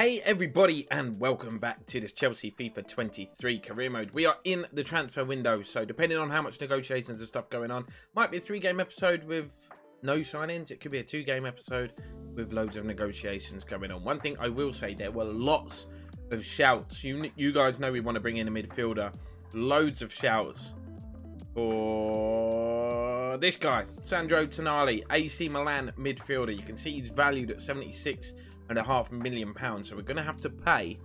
Hey everybody and welcome back to this Chelsea FIFA 23 career mode. We are in the transfer window, so depending on how much negotiations and stuff going on, might be a three game episode with no sign-ins. It could be a two game episode with loads of negotiations going on. One thing I will say, there were lots of shouts. You, you guys know we want to bring in a midfielder. Loads of shouts for this guy, Sandro Tonali, AC Milan midfielder. You can see he's valued at 76 and a half million pounds. So we're going to have to pay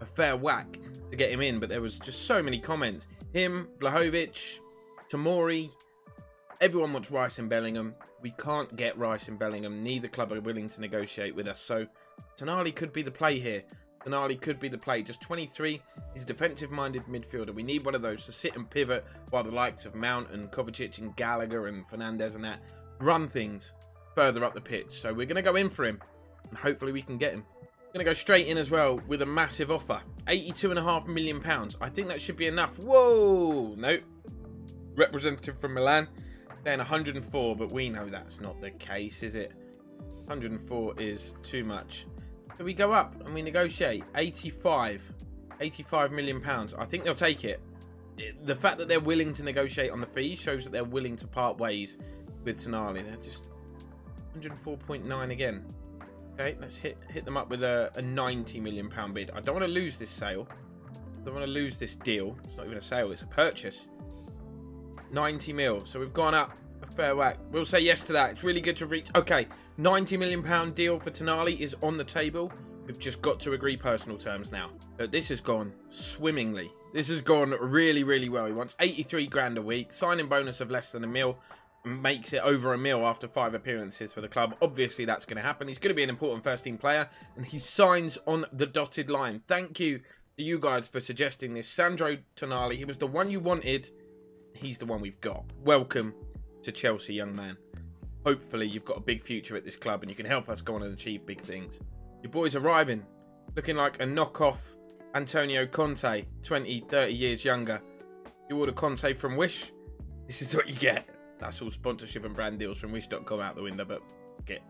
a fair whack to get him in. But there was just so many comments. Him, Vlahovic, Tamori. everyone wants Rice and Bellingham. We can't get Rice and Bellingham. Neither club are willing to negotiate with us. So Tonali could be the play here. Tonali could be the play. Just 23. He's a defensive-minded midfielder. We need one of those to sit and pivot while the likes of Mount and Kovacic and Gallagher and Fernandez and that run things further up the pitch. So we're going to go in for him and hopefully we can get him. Going to go straight in as well with a massive offer. £82.5 million. I think that should be enough. Whoa! Nope. Representative from Milan Then 104, but we know that's not the case, is it? 104 is too much. So we go up and we negotiate 85. 85 million pounds. I think they'll take it. The fact that they're willing to negotiate on the fees shows that they're willing to part ways with Tonali. They're just 104.9 again. Okay, let's hit hit them up with a, a 90 million pound bid. I don't want to lose this sale. I don't want to lose this deal. It's not even a sale, it's a purchase. 90 mil. So we've gone up a fair whack. We'll say yes to that. It's really good to reach. Okay, 90 million pound deal for Tonali is on the table. We've just got to agree personal terms now. But this has gone swimmingly. This has gone really, really well. He wants 83 grand a week, signing bonus of less than a mil makes it over a mil after five appearances for the club. Obviously, that's going to happen. He's going to be an important first team player, and he signs on the dotted line. Thank you to you guys for suggesting this. Sandro Tonali, he was the one you wanted. He's the one we've got. Welcome to Chelsea, young man. Hopefully, you've got a big future at this club, and you can help us go on and achieve big things. Your boy's arriving, looking like a knockoff Antonio Conte, 20, 30 years younger. You order Conte from Wish, this is what you get. That's all sponsorship and brand deals from Wish.com out the window, but get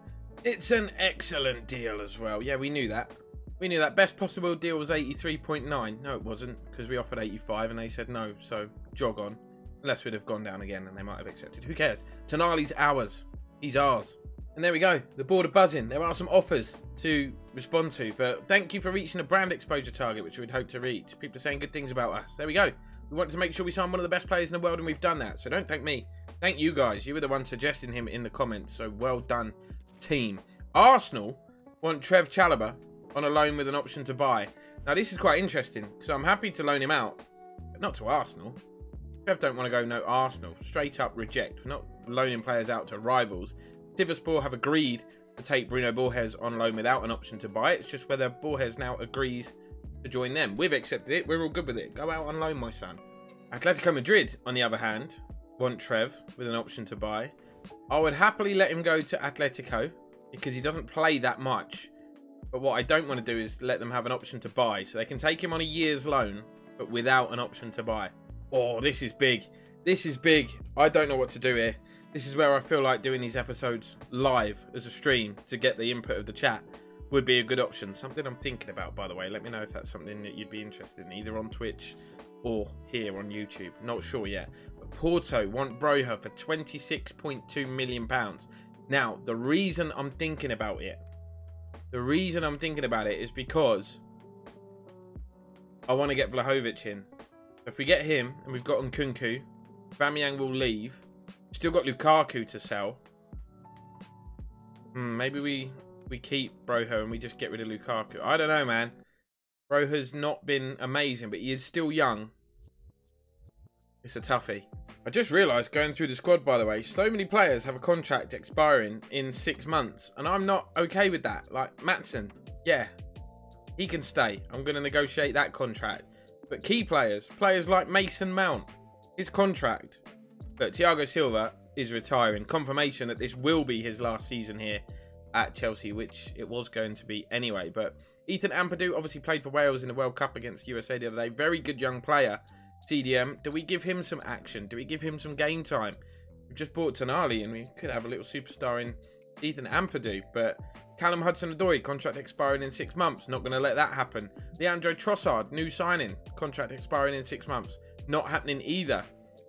it's an excellent deal as well. Yeah, we knew that. We knew that. Best possible deal was 83.9. No, it wasn't, because we offered 85 and they said no. So jog on. Unless we'd have gone down again and they might have accepted. Who cares? Tonali's ours. He's ours. And there we go. The board are buzzing. There are some offers to respond to. But thank you for reaching a brand exposure target, which we'd hope to reach. People are saying good things about us. There we go. We wanted to make sure we sign one of the best players in the world, and we've done that. So don't thank me. Thank you guys. You were the one suggesting him in the comments. So well done, team. Arsenal want Trev Chalobah on a loan with an option to buy. Now, this is quite interesting because I'm happy to loan him out, but not to Arsenal. Trev don't want to go no Arsenal. Straight up reject. We're not loaning players out to rivals. Sivasspor have agreed to take Bruno Borges on loan without an option to buy. It's just whether Borges now agrees to join them. We've accepted it. We're all good with it. Go out on loan, my son. Atletico Madrid, on the other hand, want Trev with an option to buy. I would happily let him go to Atletico because he doesn't play that much. But what I don't want to do is let them have an option to buy. So they can take him on a year's loan, but without an option to buy. Oh, this is big. This is big. I don't know what to do here. This is where I feel like doing these episodes live as a stream to get the input of the chat would be a good option. Something I'm thinking about, by the way. Let me know if that's something that you'd be interested in, either on Twitch or here on YouTube. Not sure yet. But Porto want Broja for £26.2 million. Now, the reason I'm thinking about it, the reason I'm thinking about it is because I want to get Vlahovic in. If we get him and we've got Nkunku, Aubameyang will leave. Still got Lukaku to sell. Hmm, maybe we we keep Broja and we just get rid of Lukaku. I don't know, man. Broja's not been amazing, but he is still young. It's a toughie. I just realised going through the squad, by the way, so many players have a contract expiring in six months, and I'm not okay with that. Like Maatsen, yeah, he can stay. I'm going to negotiate that contract. But key players, players like Mason Mount, his contract. But Thiago Silva is retiring. Confirmation that this will be his last season here at Chelsea, which it was going to be anyway. But Ethan Ampadu obviously played for Wales in the World Cup against USA the other day. Very good young player. CDM, do we give him some action? Do we give him some game time? We've just bought Tonali and we could have a little superstar in Ethan Ampadu, but Callum Hudson-Odoi, contract expiring in six months. Not going to let that happen. Leandro Trossard, new signing, contract expiring in six months. Not happening either.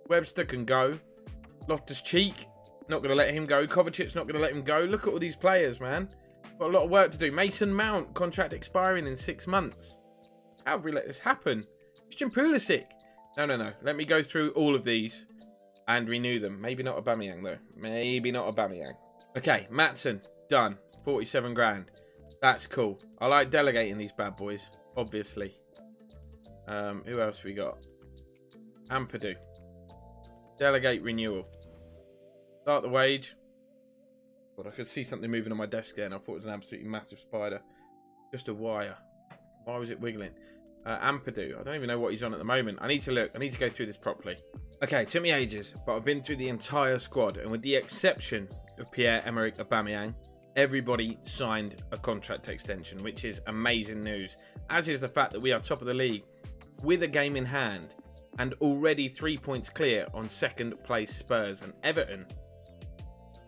Webster can go. Loftus-Cheek, not going to let him go. Kovacic's not going to let him go. Look at all these players, man. Got a lot of work to do. Mason Mount, contract expiring in six months. How have we let this happen? Christian Pulisic. No, no, no. Let me go through all of these and renew them. Maybe not Aubameyang, though. Maybe not Aubameyang. Okay, Maatsen, done. 47 grand. That's cool. I like delegating these bad boys, obviously. Um, who else we got? Ampadu. Delegate renewal. Start the wage. But I could see something moving on my desk there and I thought it was an absolutely massive spider. Just a wire. Why was it wiggling? Uh, Ampadu. I don't even know what he's on at the moment. I need to look. I need to go through this properly. Okay, took me ages, but I've been through the entire squad, and with the exception of Pierre-Emerick Aubameyang, everybody signed a contract extension, which is amazing news. As is the fact that we are top of the league with a game in hand and already three points clear on second place Spurs and Everton.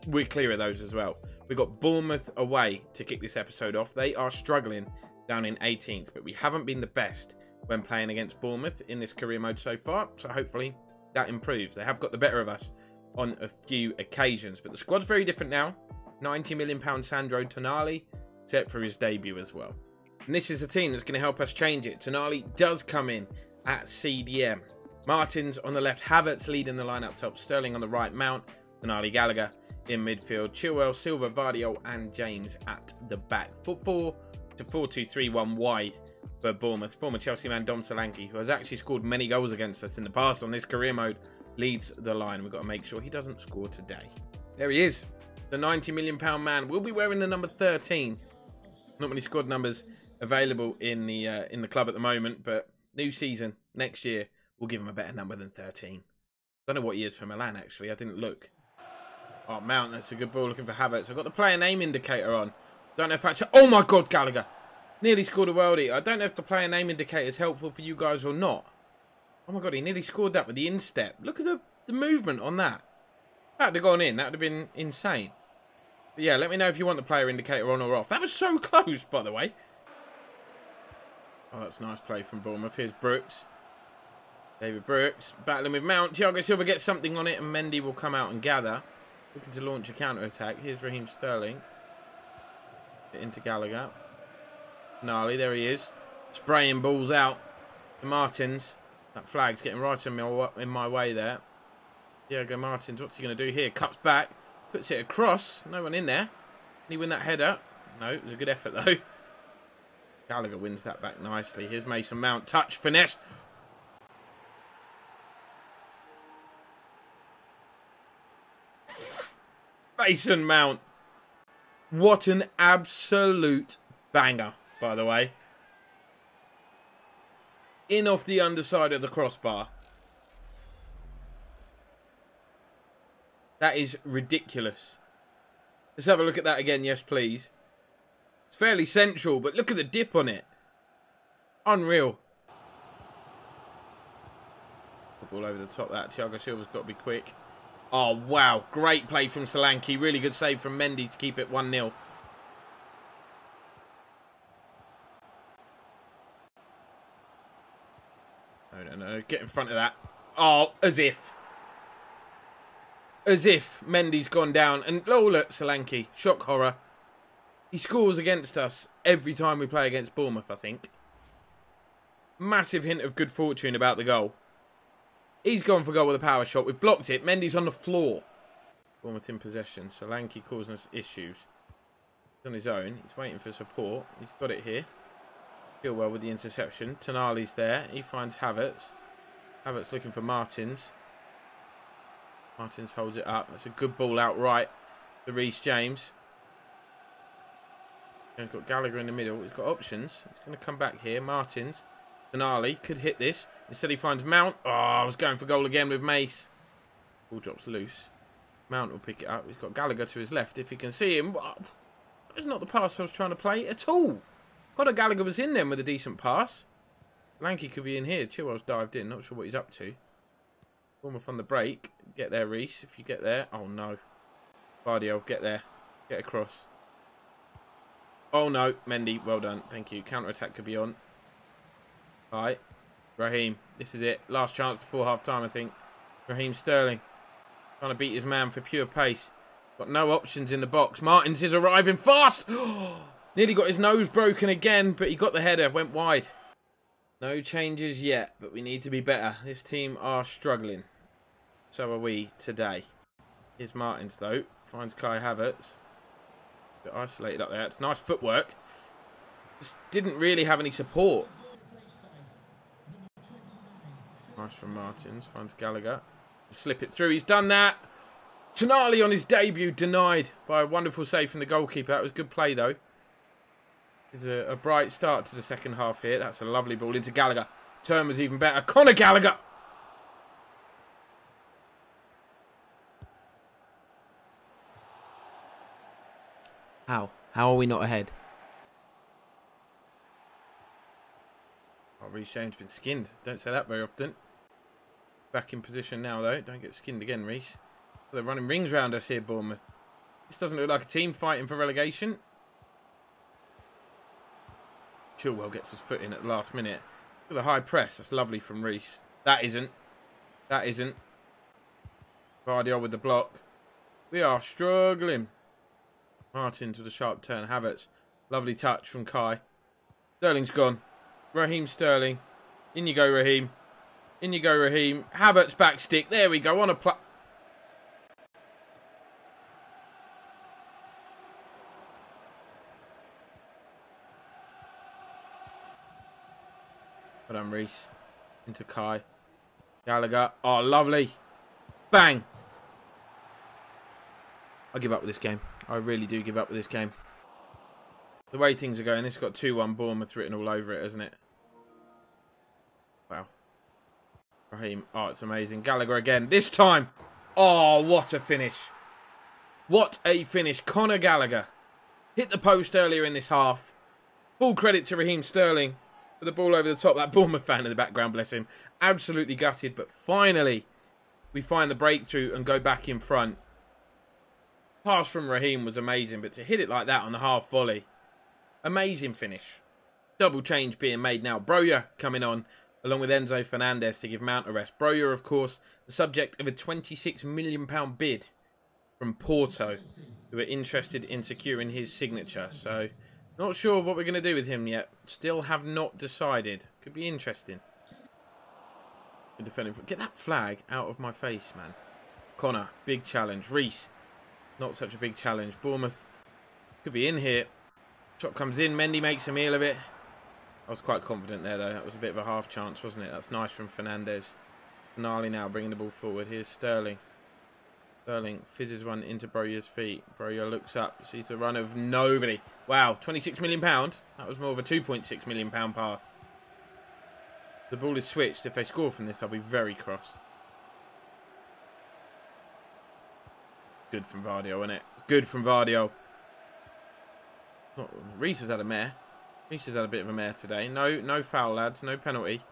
We're clear of those as well. We've got Bournemouth away to kick this episode off. They are struggling down in 18th, but we haven't been the best when playing against Bournemouth in this career mode so far. So hopefully that improves. They have got the better of us on a few occasions, but the squad's very different now. 90 million pound Sandro Tonali set for his debut as well. And this is a team that's going to help us change it. Tonali does come in at CDM. Martins on the left, Havertz leading the line up top, Sterling on the right, Mount, Tonali Gallagher in midfield, Chilwell, Silva, Vardio and James at the back. 4-4 to 4-2-3-1 wide for Bournemouth. Former Chelsea man Dom Solanke, who has actually scored many goals against us in the past on this career mode, leads the line. We've got to make sure he doesn't score today. There he is. The 90 million pound man We'll be wearing the number 13. Not many squad numbers available in the uh, in the club at the moment, but new season next year will give him a better number than 13. Don't know what he is for Milan actually. I didn't look. Oh, Mount, that's a good ball looking for Havertz. I've got the player name indicator on. Don't know if that's... Oh my god, Gallagher. Nearly scored a worldie. I don't know if the player name indicator is helpful for you guys or not. Oh my god, he nearly scored that with the instep. Look at the, the movement on that. That would have gone in. That would have been insane. But yeah, let me know if you want the player indicator on or off. That was so close, by the way. Oh, that's a nice play from Bournemouth. Here's Brooks. David Brooks battling with Mount. Thiago Silva gets something on it and Mendy will come out and gather. Looking to launch a counter-attack. Here's Raheem Sterling. Into Gallagher. Tonali, there he is. Spraying balls out Martins. That flag's getting right in my, in my way there. Diego Martins, what's he going to do here? Cuts back. Puts it across. No one in there. Can he win that header? No, it was a good effort though. Gallagher wins that back nicely. Here's Mason Mount. Touch, finesse. Mason Mount. What an absolute banger, by the way. In off the underside of the crossbar. That is ridiculous. Let's have a look at that again. Yes, please. It's fairly central, but look at the dip on it. Unreal. Ball over the top that. Thiago Silva's got to be quick. Oh, wow. Great play from Solanke. Really good save from Mendy to keep it 1-0. No, no, no. Get in front of that. Oh, as if as if Mendy's gone down. And oh, look, Solanke, shock horror. He scores against us every time we play against Bournemouth, I think. Massive hint of good fortune about the goal. He's gone for goal with a power shot. We've blocked it. Mendy's on the floor. Bournemouth in possession. Solanke causing us issues. He's on his own. He's waiting for support. He's got it here. Chilwell with the interception. Tonali's there. He finds Havertz. Havertz looking for Martins. Martins holds it up. That's a good ball out right to Reece James. And got Gallagher in the middle. He's got options. He's going to come back here. Martins. Tonali could hit this. Instead he finds Mount. Oh, I was going for goal again with Mace. Ball drops loose. Mount will pick it up. He's got Gallagher to his left. If he can see him. It's not the pass I was trying to play at all. God, Gallagher was in there with a decent pass. Lanky could be in here. Chilwell's dived in. Not sure what he's up to. Bournemouth on the break. Get there, Reece. If you get there. Oh, no. Vardio, get there. Get across. Oh no, Mendy, well done. Thank you. Counter attack could be on. Alright. Raheem, this is it. Last chance before half time, I think. Raheem Sterling. Trying to beat his man for pure pace. Got no options in the box. Martins is arriving fast. Nearly got his nose broken again, but he got the header. Went wide. No changes yet, but we need to be better. This team are struggling. So are we today. Here's Martins, though. Finds Kai Havertz. Bit isolated up there. It's nice footwork. Just didn't really have any support. Nice from Martins. Finds Gallagher. Slip it through. He's done that. Tonali on his debut denied by a wonderful save from the goalkeeper. That was good play, though. Is a, a, bright start to the second half here. That's a lovely ball into Gallagher. Turn was even better. Conor Gallagher. How? How are we not ahead? Oh, Reece James been skinned. Don't say that very often. Back in position now, though. Don't get skinned again, Reece. They're running rings round us here, Bournemouth. This doesn't look like a team fighting for relegation. Chilwell gets his foot in at the last minute. The high press. That's lovely from Reece. That isn't. That isn't. Vardiol with the block. We are struggling. Martin to the sharp turn. Havertz. Lovely touch from Kai. Sterling's gone. Raheem Sterling. In you go, Raheem. In you go, Raheem. Havertz back stick. There we go. On a pl Well done, Reece. Into Kai. Gallagher. Oh, lovely. Bang. I give up with this game. I really do give up with this game. The way things are going, this got 2-1 Bournemouth written all over it, hasn't it? Raheem. Oh, it's amazing. Gallagher again. This time. Oh, what a finish. What a finish. Conor Gallagher. Hit the post earlier in this half. Full credit to Raheem Sterling for the ball over the top. That Bournemouth fan in the background, bless him. Absolutely gutted, but finally we find the breakthrough and go back in front. Pass from Raheem was amazing, but to hit it like that on the half volley, amazing finish. Double change being made now. Broja coming on, along with Enzo Fernandez to give Mount a rest. Broja, of course, the subject of a £26 million bid from Porto, who are interested in securing his signature. So not sure what we're going to do with him yet. Still have not decided. Could be interesting. Defending. Get that flag out of my face, man. Conor, big challenge. Reece, not such a big challenge. Bournemouth could be in here. Shot comes in. Mendy makes a meal of it. I was quite confident there, though. That was a bit of a half chance, wasn't it? That's nice from Fernandez. Tonali now bringing the ball forward. Here's Sterling. Sterling fizzes one into Broja's feet. Broja looks up, sees the run of nobody. Wow, £26 million. That was more of a £2.6 million pass. The ball is switched. If they score from this, I'll be very cross. Good from Vardio, isn't it? Good from Vardio. Not, Reece has had a mare. Reece has had a bit of a mare today. No, no foul, lads. No penalty.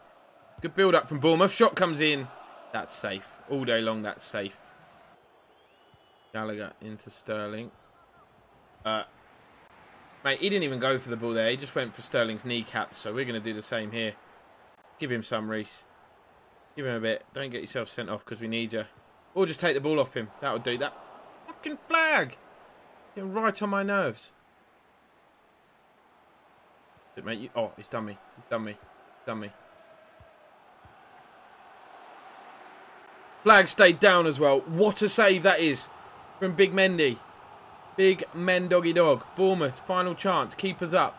Good build up from Bournemouth. Shot comes in. That's safe. All day long, that's safe. Gallagher into Sterling. Uh, mate, he didn't even go for the ball there. He just went for Sterling's kneecap. So we're going to do the same here. Give him some, Reece. Give him a bit. Don't get yourself sent off because we need you. Or just take the ball off him. That would do. That fucking flag. Getting right on my nerves. It, mate, you, oh, he's done me. He's done me. He's done me. Flag stayed down as well. What a save that is from Big Mendy. Big Men Doggy Dog. Bournemouth, final chance. Keepers up.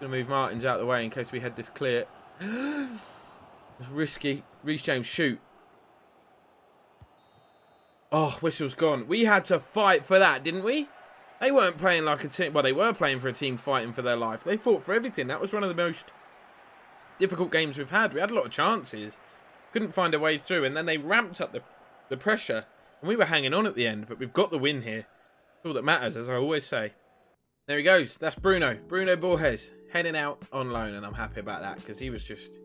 To move Martins out of the way in case we had this clear. it's risky. Reece James, shoot. Oh, whistle's gone. We had to fight for that, didn't we? They weren't playing like a team. Well, they were playing for a team fighting for their life. They fought for everything. That was one of the most difficult games we've had. We had a lot of chances. Couldn't find a way through. And then they ramped up the, the pressure. And we were hanging on at the end, but we've got the win here. all that matters, as I always say. There he goes. That's Bruno. Bruno Borges heading out on loan, and I'm happy about that because he was just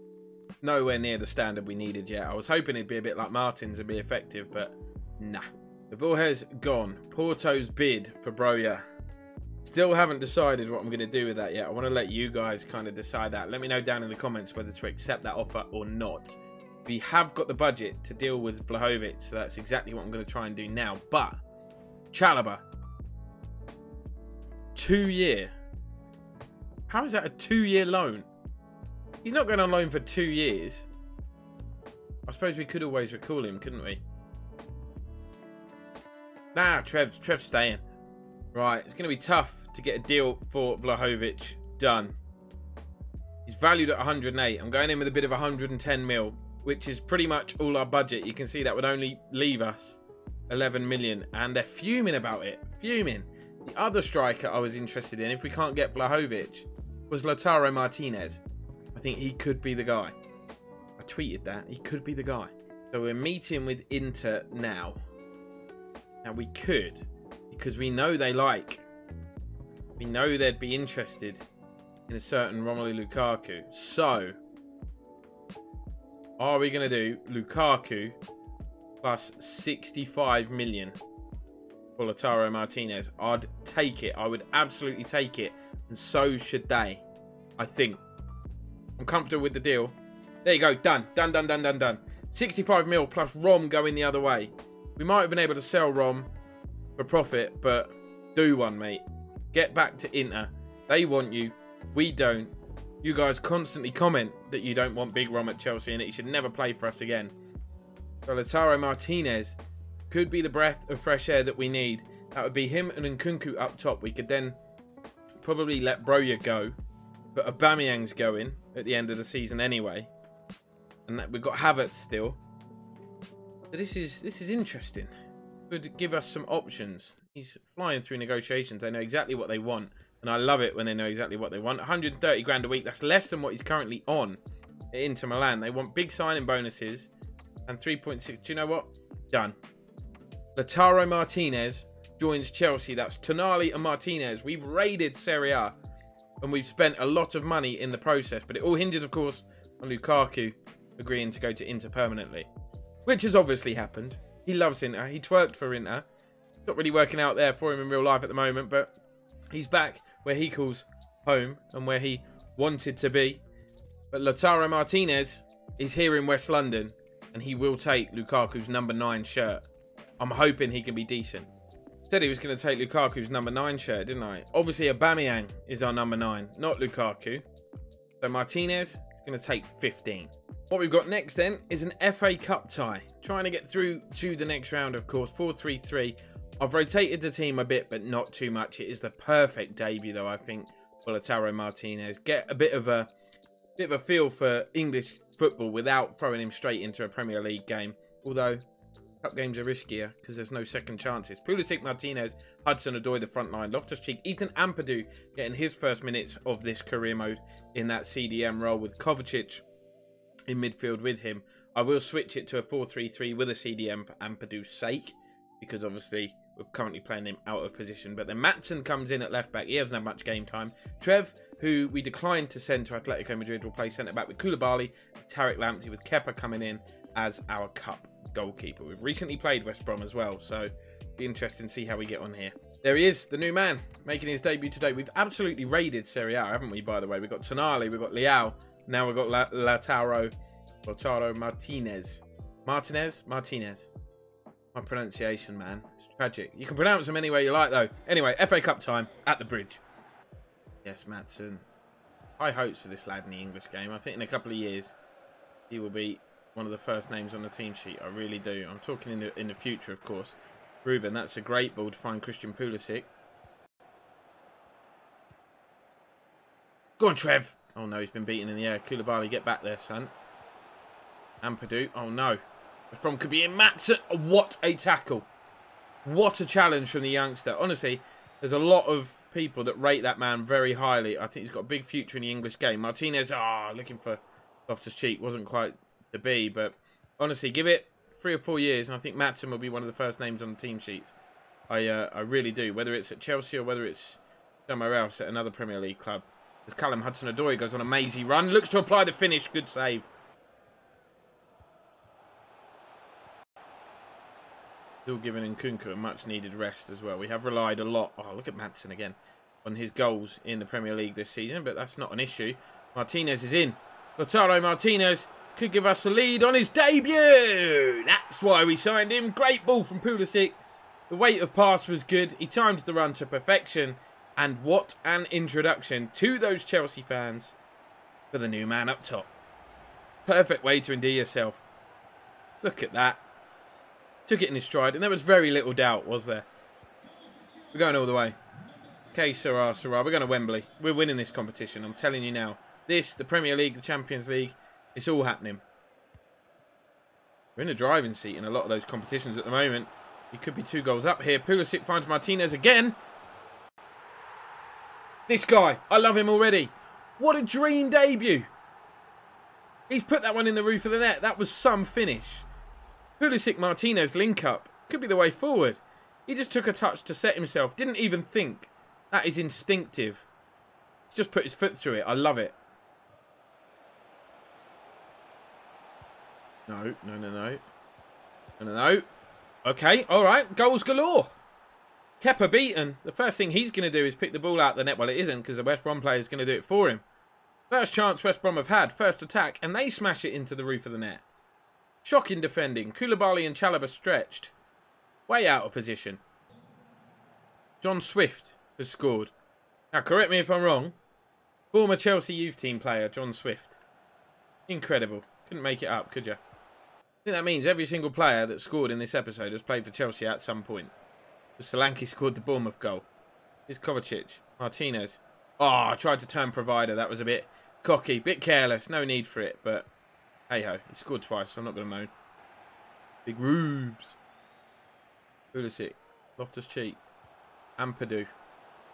nowhere near the standard we needed yet. I was hoping he'd be a bit like Martins and be effective, but nah. The ball has gone. Porto's bid for Broja. Still haven't decided what I'm going to do with that yet. I want to let you guys kind of decide that. Let me know down in the comments whether to accept that offer or not. We have got the budget to deal with Vlahovic, so that's exactly what I'm going to try and do now. But, Chalobah, two year. How is that a two year loan? He's not going on loan for two years. I suppose we could always recall him, couldn't we? Nah, Trev's, Trev's staying. Right, it's going to be tough to get a deal for Vlahovic done. He's valued at 108. I'm going in with a bit of 110 mil, which is pretty much all our budget. You can see that would only leave us 11 million, and they're fuming about it. Fuming. The other striker I was interested in, if we can't get Vlahovic, was Lautaro Martinez. I think he could be the guy. I tweeted that. He could be the guy. So we're meeting with Inter now. Now we could, because we know they like. We know they'd be interested in a certain Romelu Lukaku. So, are we going to do Lukaku plus 65 million for Lautaro Martinez? I'd take it. I would absolutely take it. And so should they. I think. I'm comfortable with the deal. There you go. Done. Done, done, done, done, done. 65 mil plus Rom going the other way. We might have been able to sell Rom for profit, but do one, mate. Get back to Inter. They want you. We don't. You guys constantly comment that you don't want Big Rom at Chelsea and that he should never play for us again. So Lautaro Martinez could be the breath of fresh air that we need. That would be him and Nkunku up top. We could then probably let Broja go. But Aubameyang's going at the end of the season anyway. And that we've got Havertz still. This is this is interesting Could give us some options. He's flying through negotiations. They know exactly what they want. And I love it when they know exactly what they want. 130 grand a week. That's less than what he's currently on at Inter Milan. They want big signing bonuses. And 3.6. Do you know what? Done. Lautaro Martinez joins Chelsea. That's Tonali and Martinez. We've raided Serie A. And we've spent a lot of money in the process. But it all hinges, of course, on Lukaku agreeing to go to Inter permanently. Which has obviously happened. He loves Inter. He twerked for Inter. Not really working out there for him in real life at the moment, but he's back where he calls home and where he wanted to be. But Lautaro Martinez is here in West London and he will take Lukaku's number nine shirt. I'm hoping he can be decent. Said he was going to take Lukaku's number nine shirt, didn't I? Obviously, Aubameyang is our number nine, not Lukaku. So Martinez is going to take 15. What we've got next then is an FA Cup tie. Trying to get through to the next round, of course. 4-3-3. I've rotated the team a bit, but not too much. It is the perfect debut, though, I think, for Martinez. Get a bit of a bit of a feel for English football without throwing him straight into a Premier League game. Although, cup games are riskier because there's no second chances. Pulisic, Martinez, Hudson-Odoi, the front line. Loftus-Cheek, Ethan Ampadu getting his first minutes of this career mode in that CDM role with Kovacic in midfield with him. I will switch it to a 4-3-3 with a CDM for Ampadu's sake, because obviously we're currently playing him out of position. But then Maatsen comes in at left back. He hasn't had much game time. Trev, who we declined to send to Atletico Madrid, will play centre back with Koulibaly, Tariq Lamptey, with Kepa coming in as our cup goalkeeper. We've recently played West Brom as well, so be interesting to see how we get on here. There he is, the new man, making his debut today. We've absolutely raided Serie A, haven't we, by the way? We've got Tonali, we've got Leao, now we've got La Lautaro, Lautaro Martinez. Martinez? Martinez. My pronunciation, man. It's tragic. You can pronounce them any way you like, though. Anyway, FA Cup time at the bridge. Yes, Maatsen. High hopes for this lad in the English game. I think in a couple of years, he will be one of the first names on the team sheet. I really do. I'm talking in the, in the future, of course. Ruben, that's a great ball to find Christian Pulisic. Go on, Trev. Oh no, he's been beaten in the air. Koulibaly, get back there, son. And Ampadu. Oh no. West Brom could be in Maatsen. What a tackle. What a challenge from the youngster. Honestly, there's a lot of people that rate that man very highly. I think he's got a big future in the English game. Martinez, ah, oh, looking for Loftus Cheek. Wasn't quite to be, but honestly, give it three or four years, and I think Maatsen will be one of the first names on the team sheets. I, uh, I really do. Whether it's at Chelsea or whether it's somewhere else at another Premier League club. As Callum Hudson-Odoi goes on a mazy run. Looks to apply the finish. Good save. Still giving Nkunku a much needed rest as well. We have relied a lot. Oh, look at Maatsen again. on his goals in the Premier League this season, but that's not an issue. Martinez is in. Lautaro Martinez could give us a lead on his debut. That's why we signed him. Great ball from Pulisic. The weight of pass was good. He timed the run to perfection. And what an introduction to those Chelsea fans for the new man up top. Perfect way to endear yourself. Look at that. Took it in his stride, and there was very little doubt, was there? We're going all the way. Okay, Sarah, Sarah, we're going to Wembley. We're winning this competition, I'm telling you now. This, the Premier League, the Champions League, it's all happening. We're in the driving seat in a lot of those competitions at the moment. He could be two goals up here. Pulisic finds Martinez again. This guy, I love him already. What a dream debut. He's put that one in the roof of the net. That was some finish. Pulisic Martinez link up. Could be the way forward. He just took a touch to set himself. Didn't even think. That is instinctive. He's just put his foot through it. I love it. No, no, no, no. No, no, no. Okay, all right. Goals galore. Kepa beaten. The first thing he's going to do is pick the ball out the net. Well, it isn't because the West Brom player is going to do it for him. First chance West Brom have had. First attack. And they smash it into the roof of the net. Shocking defending. Koulibaly and Chalobah stretched. Way out of position. John Swift has scored. Now, correct me if I'm wrong. Former Chelsea youth team player, John Swift. Incredible. Couldn't make it up, could you? I think that means every single player that scored in this episode has played for Chelsea at some point. Solanke scored the Bournemouth goal. Here's Kovacic. Martinez. Oh, I tried to turn provider. That was a bit cocky, bit careless. No need for it, but hey-ho. He scored twice, so I'm not going to moan. Big Rubes. Pulisic. Loftus-Cheek. Ampadu.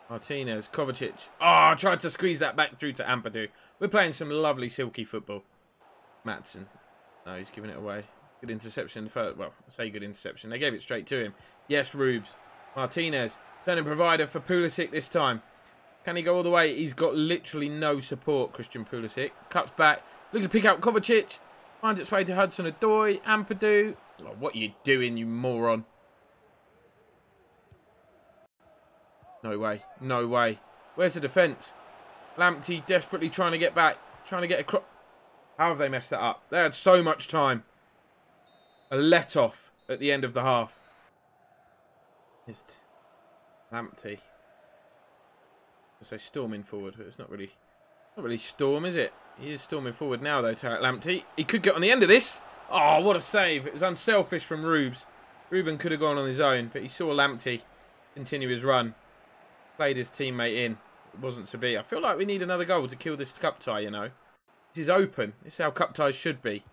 Martinez. Kovacic. Oh, I tried to squeeze that back through to Ampadu. We're playing some lovely silky football. Maatsen. No, he's giving it away. Good interception. Well, I say good interception. They gave it straight to him. Yes, Rubes. Martinez. Turning provider for Pulisic this time. Can he go all the way? He's got literally no support, Christian Pulisic. Cuts back. Looking to pick out Kovacic. Finds its way to Hudson-Odoi, Ampadu. Oh, what are you doing, you moron? No way. No way. Where's the defence? Lamptey desperately trying to get back. Trying to get across. How have they messed that up? They had so much time a let off at the end of the half. It's empty. So storming forward, but it's not really not really storm, is it? He is storming forward now though, Tariq Lamptey. He could get on the end of this. Oh, what a save. It was unselfish from Rubes. Ruben could have gone on his own, but he saw Lamptey continue his run. Played his teammate in. It wasn't to be. I feel like we need another goal to kill this cup tie, you know. This is open. This is how cup ties should be.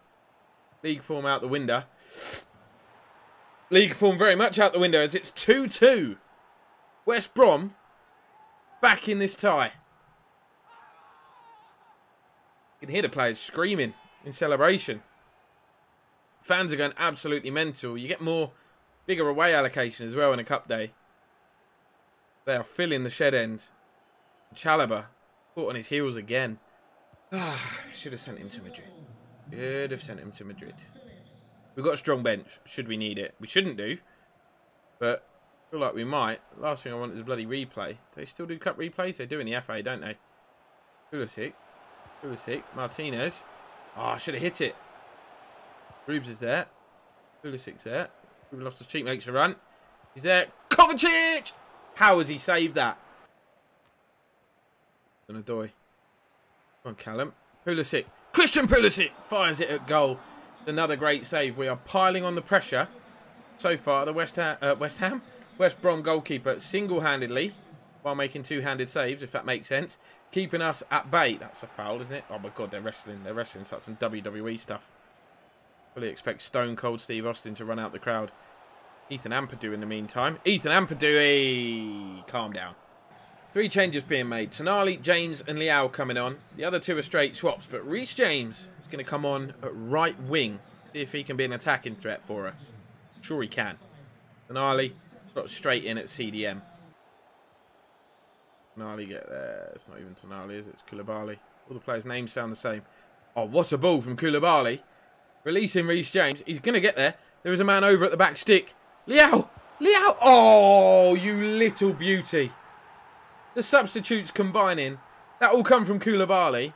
League form out the window. League form very much out the window as it's 2-2. West Brom back in this tie. You can hear the players screaming in celebration. Fans are going absolutely mental. You get more bigger away allocation as well in a cup day. They are filling the shed end. Chalobah caught on his heels again. Ah, should have sent him to Madrid. Should have sent him to Madrid. We've got a strong bench, should we need it. We shouldn't do, but I feel like we might. Last thing I want is a bloody replay. Do they still do cup replays? They do in the FA, don't they? Pulisic. Pulisic. Martinez. Oh, I should have hit it. Rubes is there. Pulisic's there. Ruben Loftus-Cheek makes a run. He's there. Kovacic! How has he saved that? Gonna die. Come on, Callum. Pulisic. Christian Pulisic fires it at goal. Another great save. We are piling on the pressure. So far, the West Ham, uh, West Ham, West Brom goalkeeper single-handedly, while making two-handed saves, if that makes sense, keeping us at bay. That's a foul, isn't it? Oh my God, they're wrestling. They're wrestling. It's like some WWE stuff. Fully expect Stone Cold Steve Austin to run out the crowd. Ethan Ampadu in the meantime. Ethan Ampadu, calm down. Three changes being made. Tonali, James and Leao coming on. The other two are straight swaps, but Reece James is going to come on at right wing. See if he can be an attacking threat for us. Sure he can. Tonali, slot straight in at CDM. Tonali get there. It's not even Tonali, is it? It's Koulibaly. All the players' names sound the same. Oh, what a ball from Koulibaly. Releasing Reece James. He's going to get there. There is a man over at the back stick. Leao! Leao! Oh, you little beauty. The substitutes combining. That all come from Koulibaly.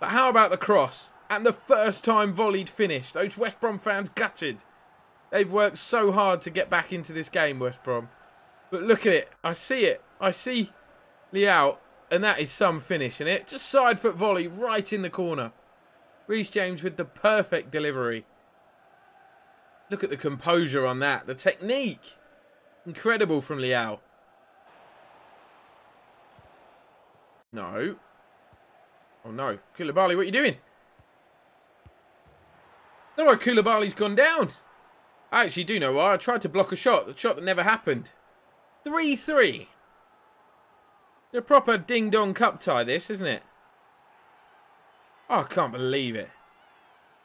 But how about the cross? And the first time volleyed finished. Those West Brom fans gutted. They've worked so hard to get back into this game, West Brom. But look at it. I see it. I see Leao. And that is some finish in it. Just side foot volley right in the corner. Reece James with the perfect delivery. Look at the composure on that. The technique. Incredible from Leao. No. Oh no. Koulibaly, what are you doing? No, why Koulibaly's gone down. I actually do know why. I tried to block a shot. The shot that never happened. 3-3. A proper ding-dong cup tie, this, isn't it? Oh, I can't believe it.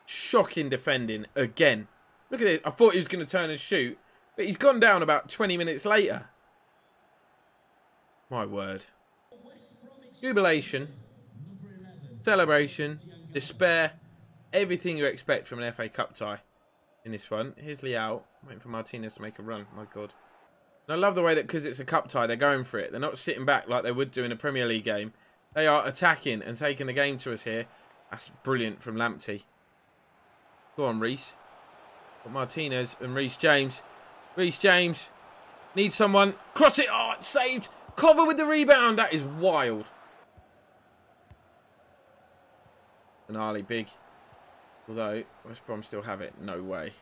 Shocking defending again. Look at it. I thought he was going to turn and shoot. But he's gone down about 20 minutes later. My word. Jubilation. Celebration. Despair. Everything you expect from an FA Cup tie in this one. Here's Leao. Waiting for Martinez to make a run. My God. And I love the way that because it's a cup tie, they're going for it. They're not sitting back like they would do in a Premier League game. They are attacking and taking the game to us here. That's brilliant from Lamptey. Go on, Reece. Got Martinez and Reece James. Reece James needs someone. Cross it. Oh, it's saved. Cover with the rebound. That is wild. Tonali, big. Although, West Brom still have it. No way.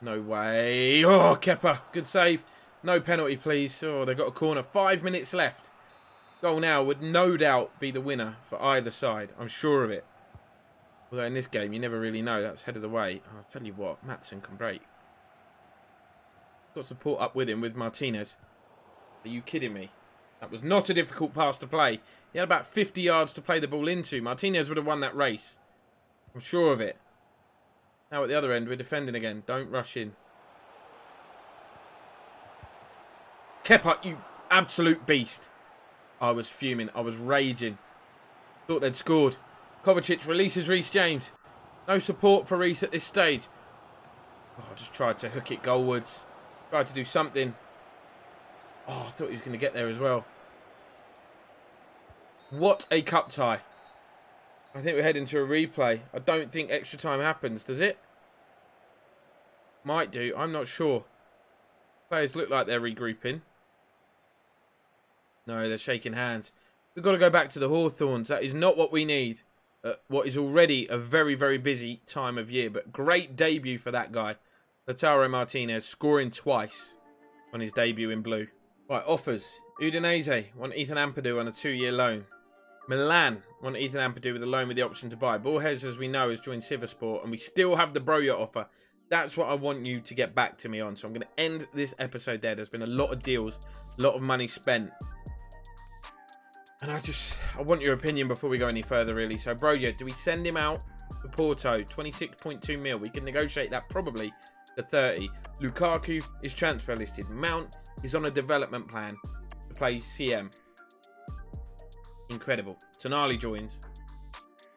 No way. Oh, Kepa. Good save. No penalty, please. Oh, they've got a corner. Five minutes left. Goal now would no doubt be the winner for either side. I'm sure of it. Although in this game, you never really know. That's head of the way. I'll tell you what, Maatsen can break. Got support up with him with Martinez. Are you kidding me? That was not a difficult pass to play. He had about 50 yards to play the ball into. Martinez would have won that race. I'm sure of it. Now at the other end, we're defending again. Don't rush in. Kepa, you absolute beast. I was fuming. I was raging. Thought they'd scored. Kovacic releases Reece James. No support for Reece at this stage. Oh, I just tried to hook it goalwards. Tried to do something. Oh, I thought he was going to get there as well. What a cup tie. I think we're heading to a replay. I don't think extra time happens, does it? Might do. I'm not sure. Players look like they're regrouping. No, they're shaking hands. We've got to go back to the Hawthorns. That is not what we need. Uh, what is already a very, very busy time of year. But great debut for that guy. Lautaro Martinez scoring twice on his debut in blue. Right, offers. Udinese want Ethan Ampadu on a two-year loan. Milan want Ethan Ampadu with a loan with the option to buy. Borges, as we know, has joined Sivasspor, and we still have the Broja offer. That's what I want you to get back to me on. So I'm going to end this episode there. There's been a lot of deals, a lot of money spent. And I just, I want your opinion before we go any further, really. So, Broja, do we send him out for Porto? 26.2 mil. We can negotiate that probably to 30. Lukaku is transfer listed. Mount is on a development plan to play CM. Incredible. Tonali joins.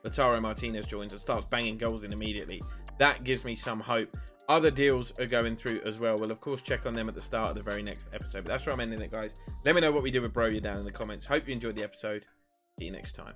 Lautaro Martinez joins and starts banging goals in immediately. That gives me some hope. Other deals are going through as well. We'll, of course, check on them at the start of the very next episode. But that's where I'm ending it, guys. Let me know what we do with Broja down in the comments. Hope you enjoyed the episode. See you next time.